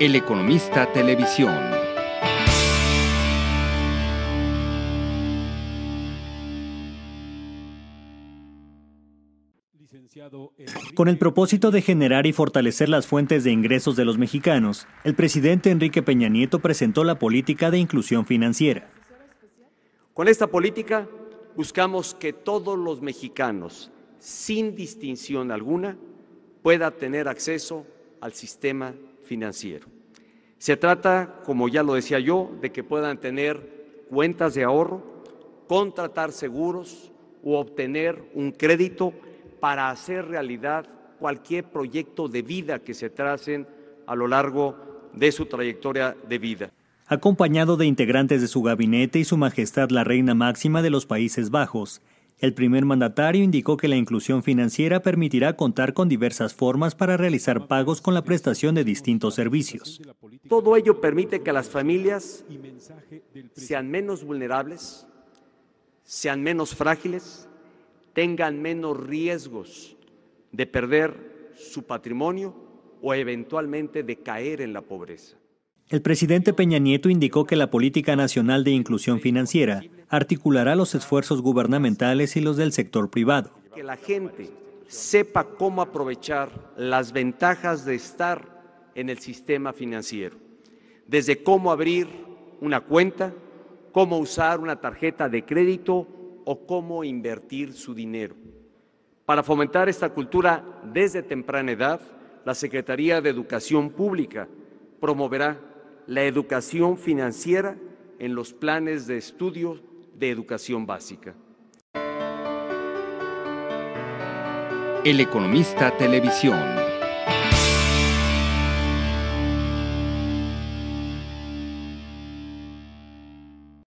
El Economista Televisión. Con el propósito de generar y fortalecer las fuentes de ingresos de los mexicanos, el presidente Enrique Peña Nieto presentó la política de inclusión financiera. Con esta política buscamos que todos los mexicanos, sin distinción alguna, puedan tener acceso al sistema financiero. Se trata, como ya lo decía yo, de que puedan tener cuentas de ahorro, contratar seguros u obtener un crédito para hacer realidad cualquier proyecto de vida que se tracen a lo largo de su trayectoria de vida acompañado de integrantes de su gabinete y Su Majestad la Reina Máxima de los Países Bajos. El primer mandatario indicó que la inclusión financiera permitirá contar con diversas formas para realizar pagos con la prestación de distintos servicios. Todo ello permite que las familias sean menos vulnerables, sean menos frágiles, tengan menos riesgos de perder su patrimonio o eventualmente de caer en la pobreza. El presidente Peña Nieto indicó que la Política Nacional de Inclusión Financiera articulará los esfuerzos gubernamentales y los del sector privado. Que la gente sepa cómo aprovechar las ventajas de estar en el sistema financiero, desde cómo abrir una cuenta, cómo usar una tarjeta de crédito o cómo invertir su dinero. Para fomentar esta cultura desde temprana edad, la Secretaría de Educación Pública promoverá la educación financiera en los planes de estudio de educación básica. El Economista Televisión.